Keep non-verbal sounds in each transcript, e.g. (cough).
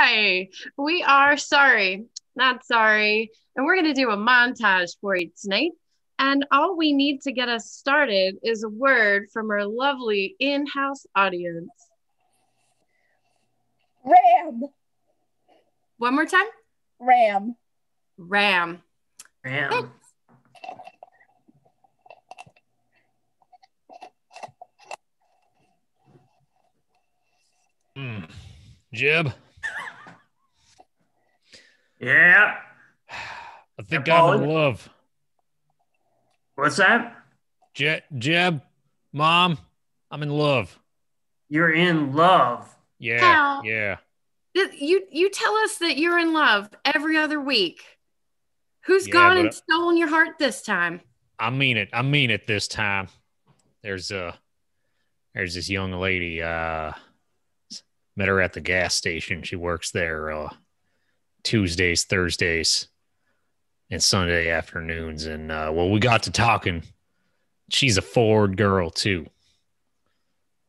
Hi, we are sorry, not sorry. And we're going to do a montage for you tonight. And all we need to get us started is a word from our lovely in house audience. Ram. One more time Ram. Ram. Ram. Mm. Jeb, Yeah. I think Yeah, I'm in love. What's that? Je- Jeb, mom, I'm in love. You're in love. Yeah, How? yeah. You you tell us that you're in love every other week. Who's Yeah, gone but- and stolen your heart this time? I mean it. I mean it this time. There's uh there's this young lady, uh met her at the gas station. She works there uh Tuesdays, Thursdays, and Sunday afternoons. And uh well we got to talking. She's a Ford girl too.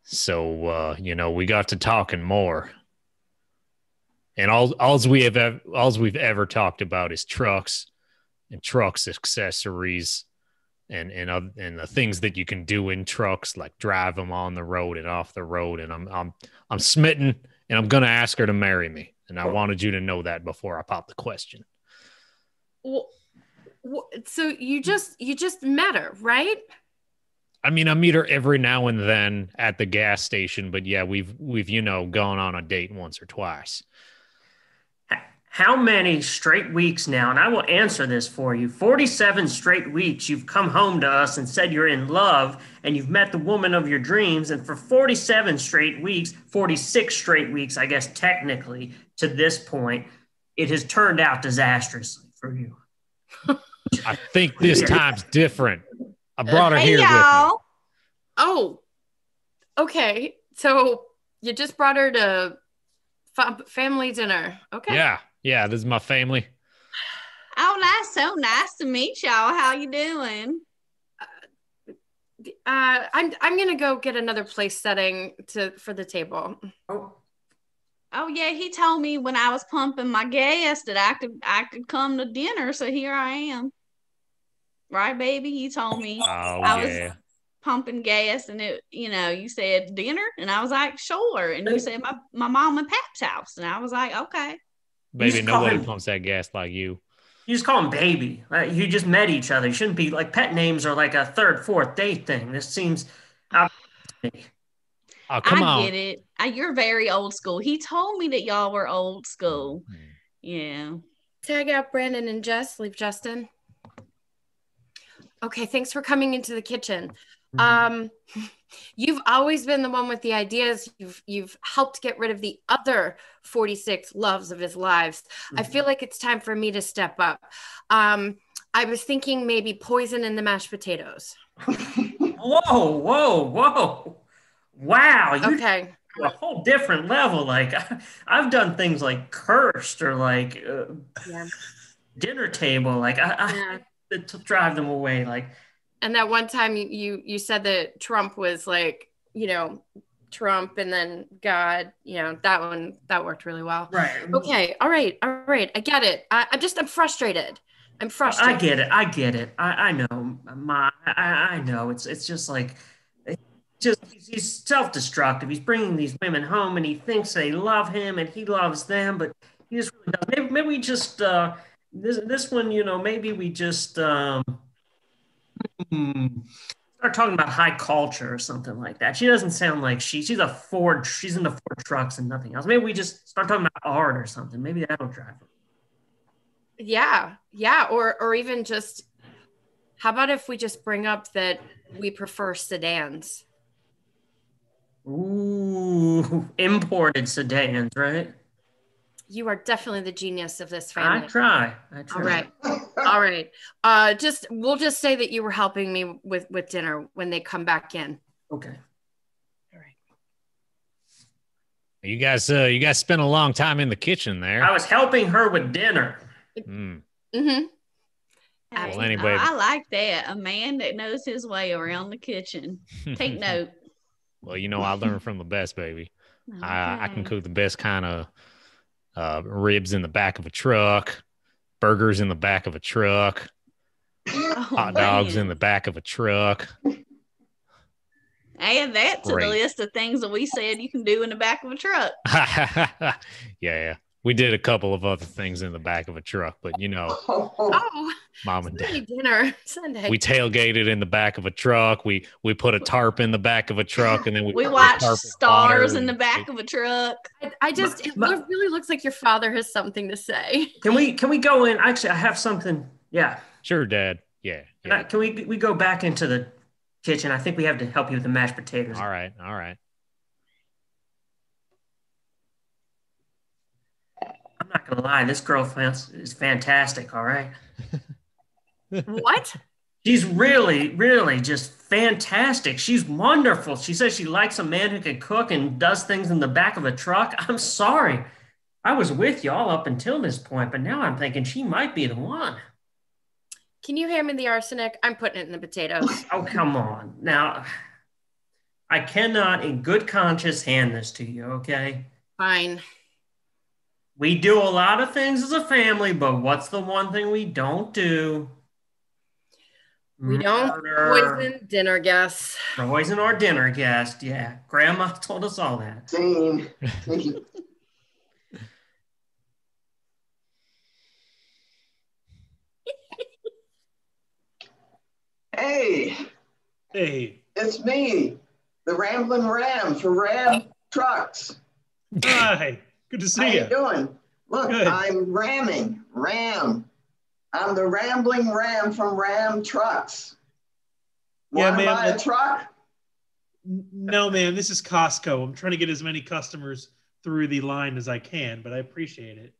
So uh, you know, we got to talking more. And all alls we have ev- alls we've ever talked about is trucks and trucks accessories and and oth- and the things that you can do in trucks, like drive them on the road and off the road. And I'm I'm I'm smitten, and I'm gonna ask her to marry me. And I wanted you to know that before I pop the question. Wh- So you just you just met her, right? I mean, I meet her every now and then at the gas station, but yeah, we've we've you know gone on a date once or twice. H- How many straight weeks now? And I will answer this for you. 47 straight weeks you've come home to us and said you're in love and you've met the woman of your dreams. And for 47 straight weeks, 46 straight weeks, I guess technically, to this point, it has turned out disastrously for you. I think this time's different. I uh, brought her Hey, here with me. y'all. Oh, okay. So you just brought her to fa- family dinner. Okay. Yeah, yeah, this is my family. Oh, that's so nice to meet y'all. How you doing? Uh, I'm I'm gonna go get another place setting to for the table. Oh, Oh yeah, he told me when I was pumping my gas that I could I could come to dinner, so here I am. Right, baby? He told me Oh I was- pumping gas, and it, you know, you said dinner, and I was like, sure, and you said my my mom and pap's house, and I was like, okay. Baby, nobody him- pumps that gas like you. you just call him baby. Uh, you just met each other. You shouldn't be like pet names are like a third, fourth date thing. This seems out. Oh, come I on. get it. I, you're very old school. He told me that y'all were old school. Hmm. Yeah. Tag out Brandon and Jess. Leave Justin. Okay. Thanks for coming into the kitchen. Um, you've always been the one with the ideas. You've you've helped get rid of the other 46 loves of his lives. I feel like it's time for me to step up. Um, I was thinking maybe poison in the mashed potatoes. (laughs) Whoa, whoa, whoa. Wow. You Okay. a whole different level. Like I, (laughs) I've done things like cursed or like uh, Yeah. (laughs) dinner table. Like I, I Yeah. had to drive them away. Like And that one time you you, said that Trump was like, you know, Trump and then God, you know, that one that worked really well. right. Okay. All right. All right. I get it. I, I'm just I'm frustrated. I'm frustrated. I get it. I get it. I, I know. My, I, I know. It's it's just like, just he's, he's self-destructive. He's bringing these women home, and he thinks they love him, and he loves them, but he just really doesn't. Maybe, maybe we just uh, this this one, you know, maybe we just um, hmm, start talking about high culture or something like that. She doesn't sound like she. She's a Ford. She's into Ford trucks and nothing else. Maybe we just start talking about art or something. Maybe that'll drive her. Yeah. Yeah. Or or even just how about if we just bring up that we prefer sedans? Ooh, (laughs) imported sedans, right? You are definitely the genius of this family. I family. try. I try. All right. All right. Uh just we'll just say that you were helping me with with dinner when they come back in. Okay. All right. You guys, uh, you guys spent a long time in the kitchen there. I was helping her with dinner. Mm. Mm-hmm. Hey, Well, anyway- I, I like that. A man that knows his way around the kitchen. Take (laughs) note. well, you know, I learned from the best, baby. (laughs) I, I can cook the best kind of uh, ribs in the back of a truck, burgers in the back of a truck, Oh, hot dogs man. in the back of a truck. Add that to the list of things that we said you can do in the back of a truck. (laughs) yeah, yeah. We did a couple of other things in the back of a truck, but you know, Oh, mom and dad. Dinner (laughs) Sunday. We tailgated in the back of a truck. We we put a tarp in the back of a truck, and then we We watched stars in the and- back of a truck. I, I just it Ma- lo- really looks like your father has something to say. Can we can we go in? Actually, I have something. Yeah. Sure, Dad. Yeah. Can, I- yeah. can we we go back into the kitchen? I think we have to help you with the mashed potatoes. All right. All right. I'm not gonna lie, this girl is fantastic. All right. (laughs) what? She's really, really just fantastic. She's wonderful. She says she likes a man who can cook and does things in the back of a truck. I'm sorry. I was with you all up until this point, but now I'm thinking she might be the one. Can you hand me the arsenic? I'm putting it in the potatoes. (laughs) Oh, come on. Now, I cannot, in good conscience, hand this to you, okay? Fine. We do a lot of things as a family, but what's the one thing we don't do? We don't Murder. poison dinner guests. Poison our dinner guest. Yeah. Grandma (laughs) told us all that. Scene. (laughs) Scene. hey, Hey, it's me, the Rambling Ram for Ram Trucks. hi. Good to How see you you. doing? Look, Good. I'm ramming, Ram. I'm the Rambling Ram from Ram Trucks. Yeah, Wanna ma'am, buy a truck? No, man, this is Costco. I'm trying to get as many customers through the line as I can, but I appreciate it.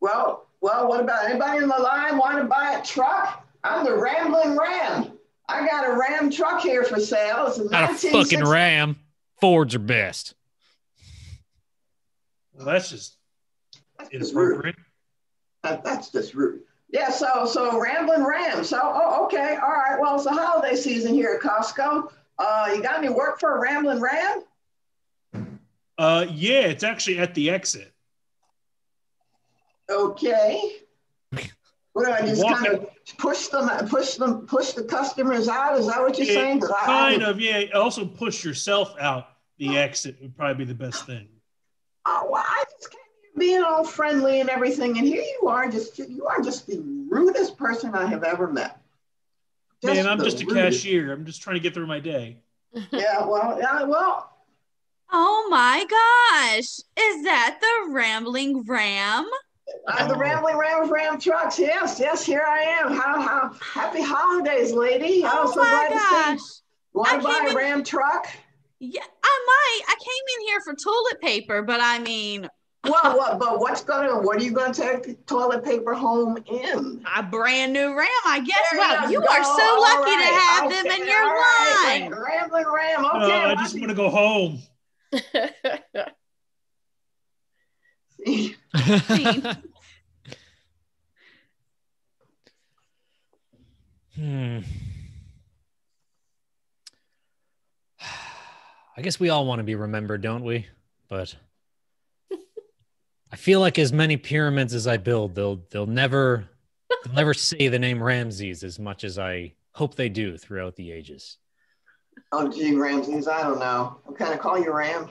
Well, well, what about anybody in the line want to buy a truck? I'm the Rambling Ram. I got a Ram truck here for sale. It's a Not a fucking ram. Fords are best. Well, that's just That's just rude. That- that's just rude. Yeah, so so Rambling Ram. So oh, okay, all right. Well, it's the holiday season here at Costco. Uh, you got any work for a Rambling Ram? Uh, yeah, it's actually at the exit. Okay. What do I just Walk kind of push them, push them, push the customers out? Is that what you're saying? 'Cause I- I kind of, yeah. Also, push yourself out the exit would probably be the best thing. Oh, well, I just came here being all friendly and everything, and here you are, just you are just the rudest person I have ever met. Man, I'm the just a rudest. cashier. I'm just trying to get through my day. (laughs) (laughs) Yeah, well, yeah, well, Oh my gosh. Is that the Rambling Ram? I'm the Oh. Rambling Ram of Ram Trucks. Yes, yes, here I am. How, how, happy holidays, lady. I'm Oh so my glad to see gosh. you. Want to buy a in- Ram truck? Yeah, I might. I came in here for toilet paper, but I mean, Well, what, but what's gonna, what are you gonna take toilet paper home in? a brand new Ram, I guess. There Wow, you go. are so All lucky to right. have them in your all right. line. Rambling Ram, No, okay. I just want to go home. (laughs) to. (laughs) Hmm. I guess we all want to be remembered, don't we? But I feel like as many pyramids as I build, they'll they'll never they'll never (laughs) say the name Ramses as much as I hope they do throughout the ages. Oh, gee, Ramses, I don't know. What kind of call you Ram?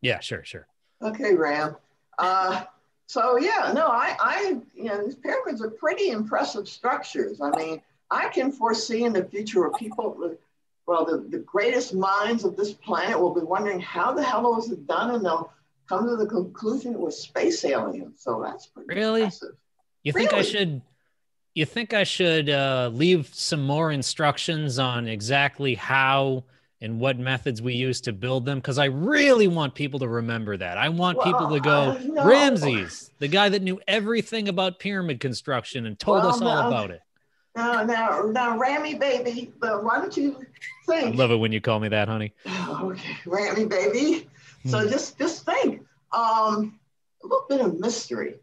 Yeah, sure, sure. Okay, Ram. Uh, so yeah, no, I, I, you know, these pyramids are pretty impressive structures. I mean, I can foresee in the future where people, well, the, the greatest minds of this planet will be wondering how the hell was it done, and they'll come to the conclusion it was space aliens. So that's pretty Really? impressive. You think I should you think I should uh, leave some more instructions on exactly how and what methods we use to build them? Because I really want people to remember that. I want people to go. Ramses, the guy that knew everything about pyramid construction and told Well, us all about it. Now, now, now, Rammy, baby, uh, why don't you I think? love it when you call me that, honey. Okay, Rammy, baby. So Hmm. just just think, um, a little bit of mystery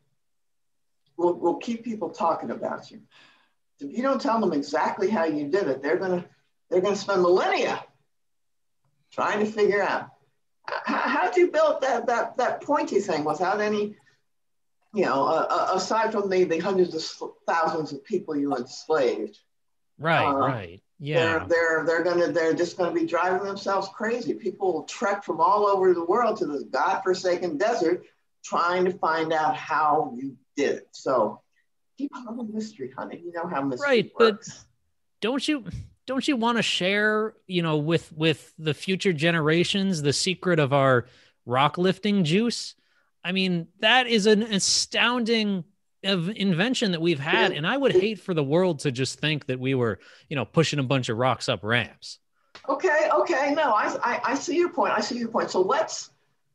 will will keep people talking about you. If you don't tell them exactly how you did it, they're gonna they're gonna spend millennia trying to figure out how how'd you build that that that pointy thing without any you know, uh, uh, aside from the, the hundreds of thousands of people you enslaved, Right, Uh, right. Yeah. they're they're they're gonna they're just gonna be driving themselves crazy. People will trek from all over the world to this godforsaken desert trying to find out how you did it. So keep on the mystery hunting. You know how mystery Right, but- works. don't you don't you want to share you know with with the future generations the secret of our rock lifting juice i mean that is an astounding of invention that we've had and i would hate for the world to just think that we were you know pushing a bunch of rocks up ramps Okay, okay, no, I, I, I see your point. I see your point. So let's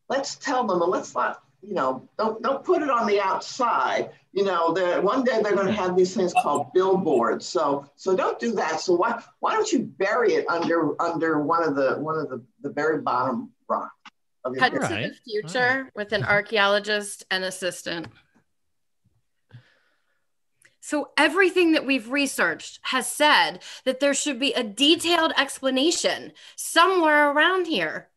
let's tell them, and let's not, you know, don't don't put it on the outside. You know, one day they're going to have these things called billboards. So so don't do that. So why why don't you bury it under under one of the one of the the very bottom rock of your Cut to Alright, the future with an archaeologist and assistant. So everything that we've researched has said that there should be a detailed explanation somewhere around here.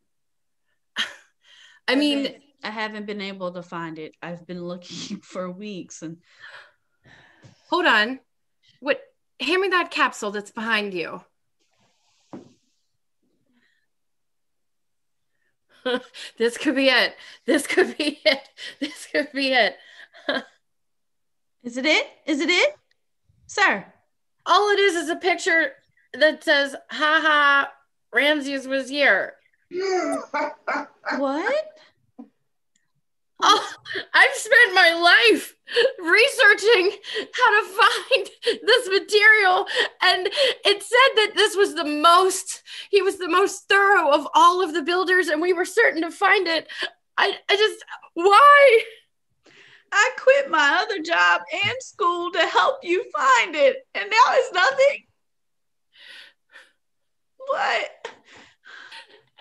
(laughs) I mean, I haven't been able to find it. I've been looking (laughs) for weeks and hold on. What hand me that capsule that's behind you. (laughs) this could be it. This could be (laughs) it. This could be it. is it it? Is it it? Sir. All it is is a picture that says, ha ha, Ramses was here. (laughs) What? I've spent my life researching how to find (laughs) this material, and it said that this was the most, he was the most thorough of all of the builders, and we were certain to find it. I, I just, why? I quit my other job and school to help you find it, and now it's nothing. What?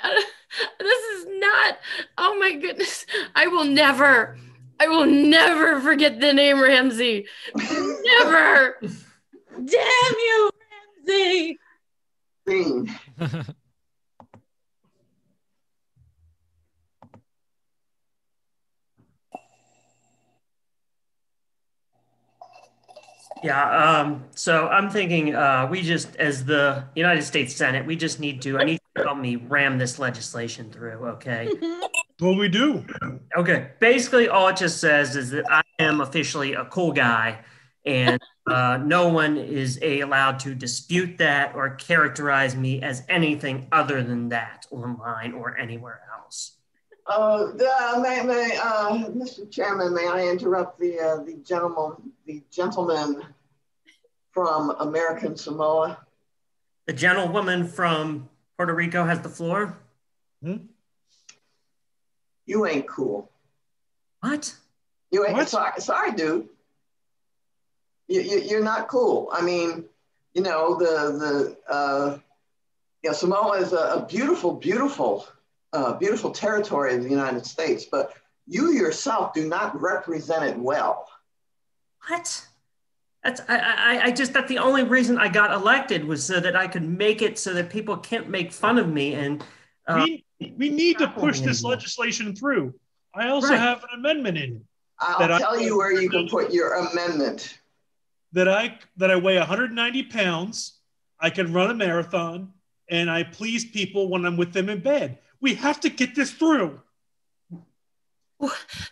(laughs) This is not, oh my goodness. I will never, I will never forget the name Ramsey. Never. Damn you, Ramsey! Bean. Yeah. Um, so I'm thinking uh, we just, as the United States Senate, we just need to. I need to help me ram this legislation through. Okay. (laughs) What we do? Okay. Basically, all it just says is that I am officially a cool guy, and uh, no one is a, allowed to dispute that or characterize me as anything other than that online or anywhere else. Uh, the- may, may, uh, Mr. Chairman, may I interrupt the, uh, the gentleman, the gentleman from American Samoa? The gentlewoman from Puerto Rico has the floor. You ain't cool. What? You ain't, What? sorry, sorry, dude. You, you, you're not cool. I mean, you know, the, the, uh, you know, Samoa is a, a beautiful, beautiful, uh, beautiful territory of the United States, but you yourself do not represent it well. What? That's I, I I just that the only reason I got elected was so that I could make it so that people can't make fun of me and uh, we we need to push this legislation through. I also Right. have an amendment in I'll That I- tell you where you can put your amendment. that I that I weigh 190 pounds. I can run a marathon, and I please people when I'm with them in bed. We have to get this through.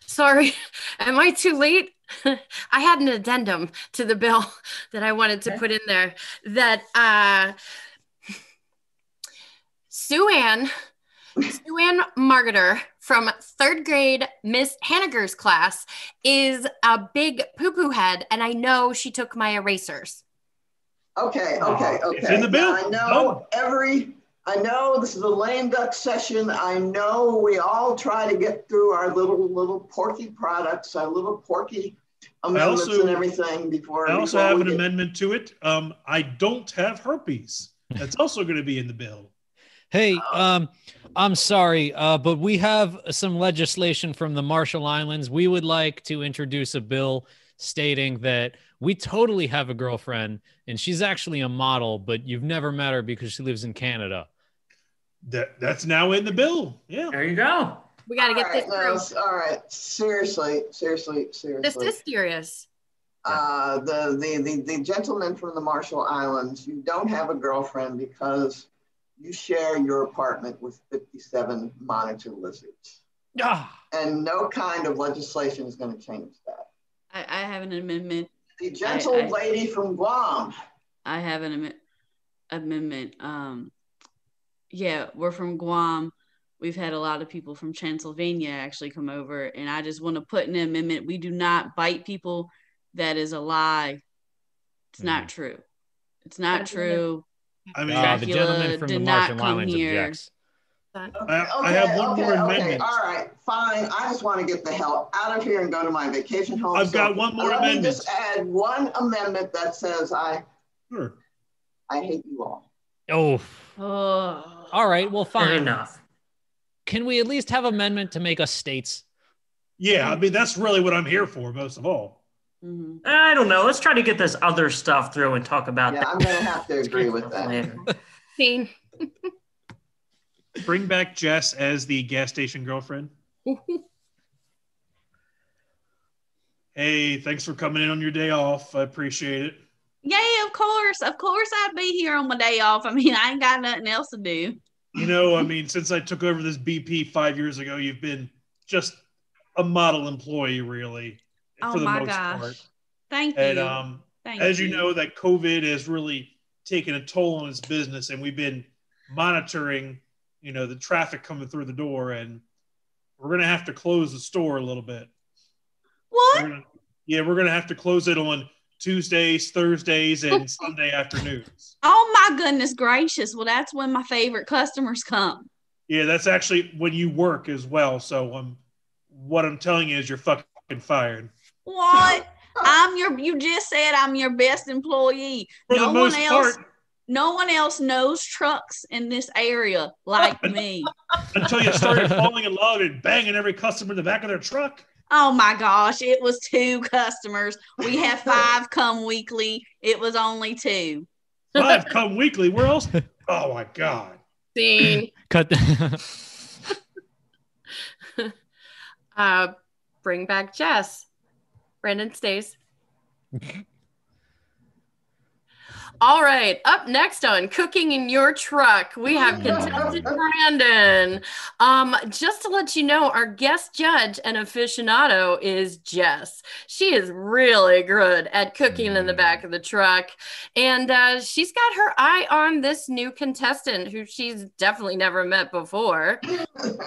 Sorry, (laughs) am I too late? (laughs) I had an addendum to the bill (laughs) that I wanted to Okay. put in there that uh, Sue Ann, Sue Ann Marketer from third grade Miss Hanniger's class is a big poo poo head, and I know she took my erasers. Okay, okay, okay. It's in the bill. I know every, I know this is a lame duck session. I know we all try to get through our little, little porky products, our little porky amendments also- and everything before. I also before have an get- amendment to it. Um, I don't have herpes. That's also going to be in the bill. Hey, um, I'm sorry, uh, but we have some legislation from the Marshall Islands. We would like to introduce a bill stating that we totally have a girlfriend and she's actually a model, but you've never met her because she lives in Canada. That that's now in the bill. Yeah. there you go. We got to get All this right, no, through. all right. Seriously, seriously, seriously. This is serious. uh, the, the, the, the gentleman from the Marshall Islands, you don't have a girlfriend because you share your apartment with 57 monitor lizards. Ah, And no kind of legislation is going to change that. I, I have an amendment. The gentle I- lady from Guam, I have an amendment. Amendment. Um, yeah, we're from Guam. We've had a lot of people from Transylvania actually come over, and I just want to put an amendment. We do not bite people. That is a lie. It's not true. It's not That's true. I mean, ah, the gentleman from the did not Marshall come Islands objects. I, I have one more amendment. All right, fine. I just want to get the hell out of here and go to my vacation home. I've got one more let me amendment. just add one amendment that says I, Sure. I hate you all. Oh, Oh, all right. Well, Fair fine. enough. Can we at least have amendment to make us states? Yeah, I mean that's really what I'm here for, most of all. Mhm. I don't know. Let's try to get this other stuff through and talk about Yeah, that I'm going to have to agree with (laughs) that. Scene. Bring back Jess as the gas station girlfriend. (laughs) Hey, thanks for coming in on your day off. I appreciate it. Yeah, of course. Of course I'd be here on my day off. I mean, I ain't got nothing else to do. You know, I mean, since I took over this BP five years ago, you've been just a model employee, really, Oh for the my most gosh. part. Thank you. Um, Thank as you know, that COVID has really taken a toll on its business, and we've been monitoring, you know, the traffic coming through the door, and we're gonna have to close the store a little bit. what? We're gonna, yeah, we're gonna have to close it on Tuesdays, Thursdays, and (laughs) Sunday afternoons. Oh my goodness gracious. Well, that's when my favorite customers come. Yeah, that's actually when you work as well. So um, what I'm telling you is you're fucking fired. What? (laughs) I'm your you just said I'm your best employee. For no the most one else part, no one else knows trucks in this area like (laughs) me. until you started falling in love and banging every customer in the back of their truck. Oh my gosh, it was two customers. We (laughs) have five come weekly. It was only two. Five come weekly. Where else? Oh my god. Scene. (clears throat) Cut. Uh, bring back Jess. Brandon stays. (laughs) All right, up next on Cooking in Your Truck, we have (laughs) contestant Brandon. Um, just to let you know, our guest judge and aficionado is Jess. She is really good at cooking in the back of the truck, and uh, she's got her eye on this new contestant who she's definitely never met before.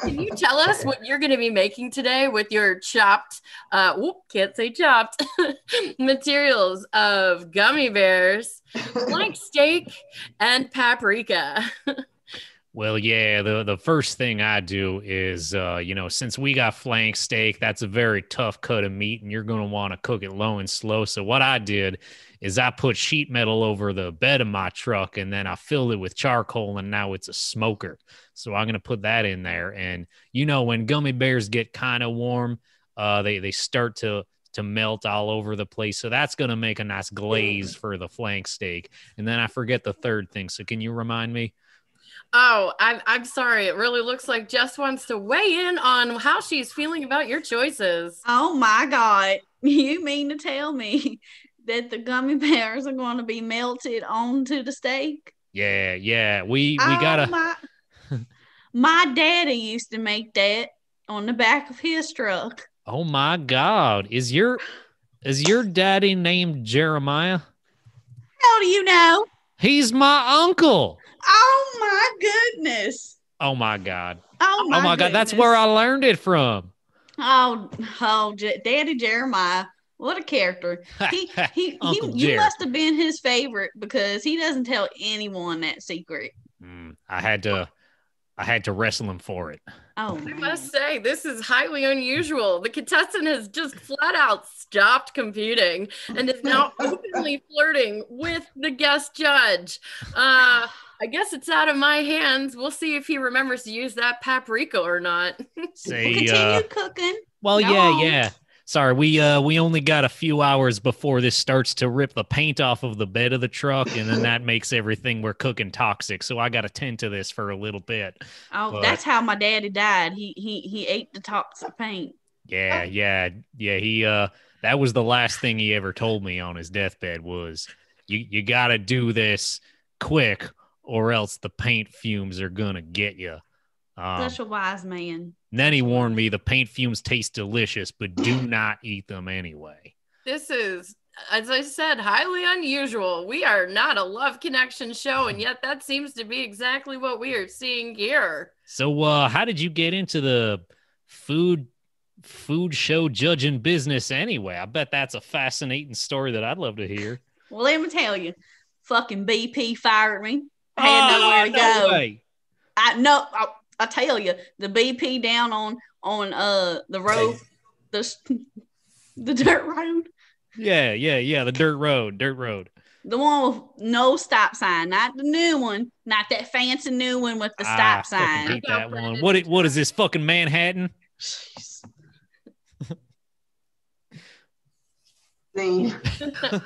Can you tell us what you're going to be making today with your chopped, uh, whoop, can't say chopped, (laughs) materials of gummy bears, flank steak, and paprika? Well, yeah, the the first thing I do is, uh, you know, since we got flank steak, that's a very tough cut of meat, and you're gonna want to cook it low and slow. So what I did is I put sheet metal over the bed of my truck, and then I filled it with charcoal, and now it's a smoker. So I'm gonna put that in there, and you know, when gummy bears get kind of warm, uh, they they start to to melt all over the place. So that's gonna make a nice glaze for the flank steak. And then I forget the third thing. So can you remind me? Oh, I'm, I'm sorry. It really looks like Jess wants to weigh in on how she's feeling about your choices. Oh my god. (laughs) You mean to tell me (laughs) that the gummy bears are going to be melted onto the steak? Yeah, yeah. We we Oh, gotta. My, (laughs) my daddy used to make that on the back of his truck. Oh my God! Is your is your daddy named Jeremiah? How do you know? He's my uncle. Oh my goodness. Oh my God! Oh my, oh my God! That's where I learned it from. Oh, oh, Daddy Jeremiah. What a character. He (laughs) he, he you must have been his favorite because he doesn't tell anyone that secret. Mm, I had to, I had to wrestle him for it. Oh, I man. must say, this is highly unusual. The contestant has just flat out stopped competing and is now (laughs) openly flirting with the guest judge. Uh, I guess it's out of my hands. We'll see if he remembers to use that paprika or not. (laughs) Well, Say, continue uh, cooking. well, Go yeah, yeah. Sorry, we uh we only got a few hours before this starts to rip the paint off of the bed of the truck, and then that makes everything we're cooking toxic. So I got to tend to this for a little bit. Oh, But- that's how my daddy died. He he he ate the toxic paint. Yeah, yeah, yeah. He uh that was the last thing he ever told me on his deathbed was you you got to do this quick or else the paint fumes are gonna get you. Um, Such a wise man. then he warned me the paint fumes taste delicious, but do (clears throat) not eat them anyway. This is, as I said, highly unusual. We are not a love connection show, and yet that seems to be exactly what we are seeing here. So uh how did you get into the food food show judging business anyway? I bet that's a fascinating story that I'd love to hear. Well, let me tell you, fucking BP fired me. I had nowhere to Oh, no go. way. I know. I, I tell you, the BP down on on uh the road, the (laughs) the dirt road, Yeah, yeah, yeah. The dirt road, dirt road. the one with no stop sign, not the new one, not that fancy new one with the Ah, stop fucking sign. hate that one. What? it- What is this fucking Manhattan? Thing. (laughs) (laughs)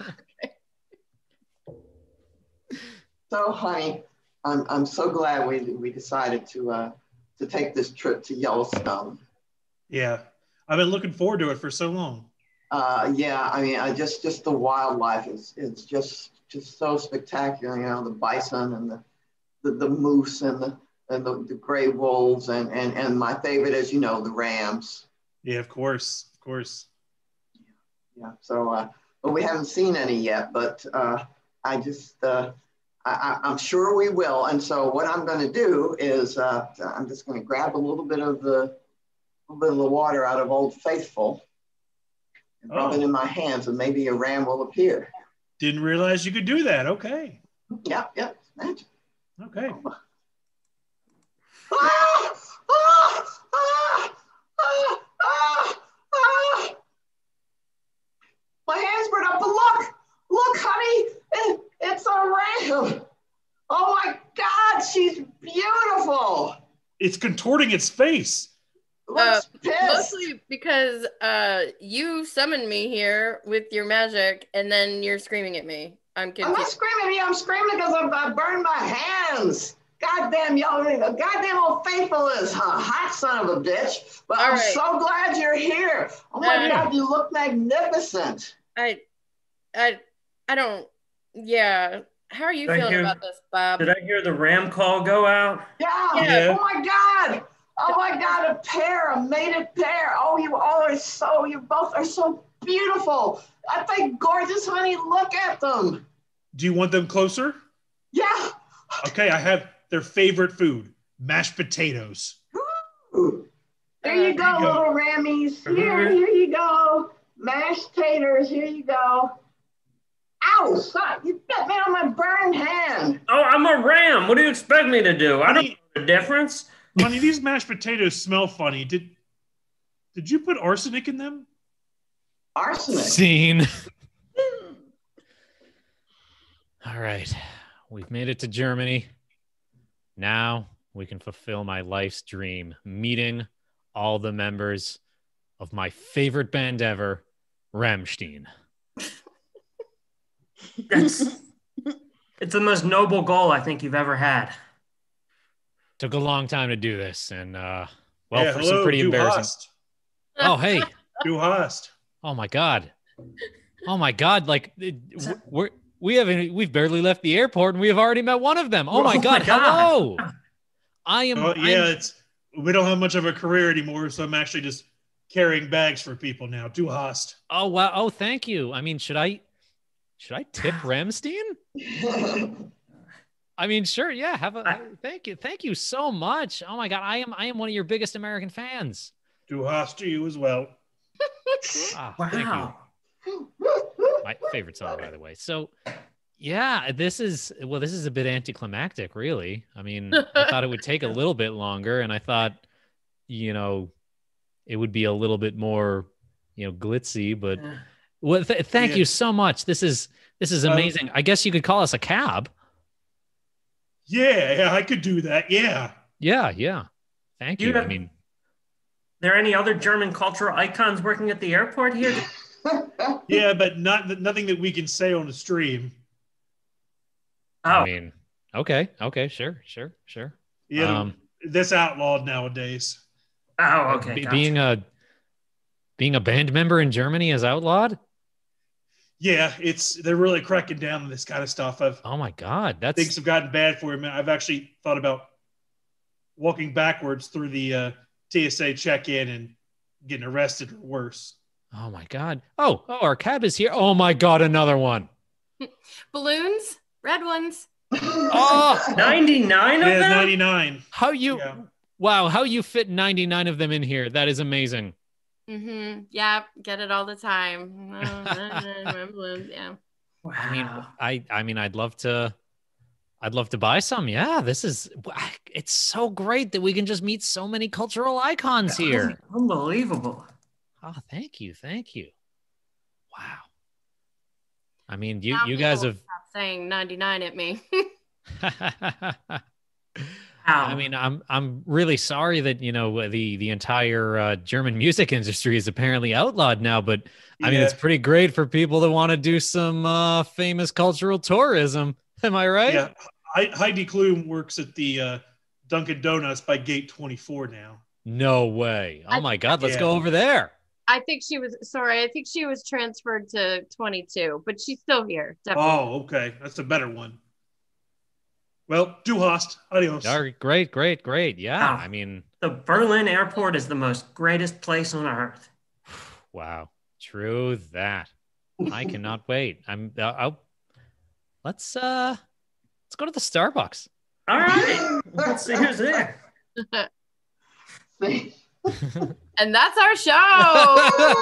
So, honey, I'm, I'm so glad we, we decided to, uh, to take this trip to Yellowstone. Yeah, I've been looking forward to it for so long. Uh, yeah, I mean, I just, just the wildlife is, is just, just so spectacular. You know, the bison and the, the, the moose and the, and the, the gray wolves and, and, and my favorite, as you know, the rams. Yeah, of course, of course. Yeah, Yeah. So, uh, but we haven't seen any yet. But uh, I just, uh, I, I'm sure we will. And so, what I'm going to do is, uh, I'm just going to grab a little bit of the, little bit of the water out of Old Faithful, and rub it Oh. in my hands, and maybe a ram will appear. Didn't realize you could do that. Okay, Yep. Yep. magic. okay. Ah! Ah! Ah! Ah! Ah! Ah! My hands burned up, but look, look, honey, it, it's a ram. Oh my God, she's beautiful. It's contorting its face. Looks pissed. Mostly because uh, you summoned me here with your magic, and then you're screaming at me. I'm I'm not screaming at you. I'm screaming because I, I burned my hands. Goddamn, y'all, goddamn old faithful is a hot son of a bitch. But All I'm right. so glad you're here. Oh my Uh, God, you look magnificent. I, I, I don't. Yeah. How are you Thank feeling you. about this, Bob? Did I hear the ram call go out? Yeah. Yeah. Oh my God. Oh my God, a pair, a mated pair. Oh, you all are so, you both are so beautiful. I think gorgeous, honey. Look at them. Do you want them closer? Yeah. Okay, I have their favorite food: mashed potatoes. Ooh. There you go, there you go. little rammies. Here, here you go. Mashed taters. Here you go. Oh, Ow, son, you bit me on my burned hand. Oh, I'm a ram. What do you expect me to do? I don't know the difference. honey, these mashed potatoes smell funny. Did did you put arsenic in them? Arsenic. Scene. (laughs) All right. We've made it to Germany. Now we can fulfill my life's dream meeting all the members of my favorite band ever, Rammstein. That's (laughs) it's the most noble goal I think you've ever had. Took a long time to do this, and uh, well, Yeah, for hello, some pretty embarrassing. hast. Oh, hey. (laughs) Du hast. Oh my god. Oh my god. Like it- we're we haven't we've barely left the airport and we have already met one of them. Oh my Oh my god. God. Hello. I am Oh, I'm- yeah, it's we don't have much of a career anymore, so I'm actually just carrying bags for people now. Du hast. Oh wow. Oh, thank you. I mean, should I should I tip (sighs) Rammstein? I mean, sure, yeah. Have a I- thank you. Thank you so much. Oh my god. I am I am one of your biggest American fans. Du hast to you as well. Ah, (laughs) thank you. Wow. my favorite song by the way so yeah this is well this is a bit anticlimactic really i mean i thought it would take a little bit longer and i thought you know it would be a little bit more you know glitzy but well th- thank Yeah. you so much this is this is Um, amazing i guess you could call us a cab Yeah, yeah, I could do that. Yeah. yeah yeah thank You you i have- mean there any other German cultural icons working at the airport here? (laughs) Yeah, but not nothing that we can say on the stream. Oh, I mean, okay, okay, sure, sure, sure. Yeah, Um, that's outlawed nowadays. oh, okay. be- gotcha. being a being a band member in Germany is outlawed. Yeah, it's they're really cracking down on this kind of stuff. I've Oh my god, that's things have gotten bad for him. I've actually thought about walking backwards through the uh, TSA check-in and getting arrested or worse. oh my god. Oh, oh, our cab is here. Oh my god, another one. (laughs) Balloons, red ones. (laughs) Oh, 99 of them? Yeah, them? 99. how you? Yeah. Wow, how you fit ninety nine of them in here? That is amazing. Mm-hmm. Yeah, get it all the time. Yeah. Wow. (laughs) I mean, I I mean, I'd love to. I'd love to buy some. Yeah, this is. It's so great that we can just meet so many cultural icons here. Unbelievable. Oh, thank you, thank you. Wow. I mean, you Now you guys have. saying 99 at me. (laughs) (laughs) I mean, I'm I'm really sorry that you know the the entire uh, German music industry is apparently outlawed now, but I mean, it's pretty great for people that want to do some uh, famous cultural tourism. Am I right? Yeah, Hei- Heidi Klum works at the uh, Dunkin' Donuts by Gate 24 now. No way. Oh my God, let's Yeah. go over there. I think she was sorry. I think she was transferred to 22, but she's still here. Definitely. Oh, okay, that's a better one. Well, du hast. Adios. All right, great, great, great. Yeah, Wow. I mean, the Berlin airport is the most greatest place on earth. (sighs) wow, true that. I cannot (laughs) wait. I'm. Uh, I'll, let's uh, let's go to the Starbucks. All right. Let's see who's there. (laughs) (laughs) And that's our show.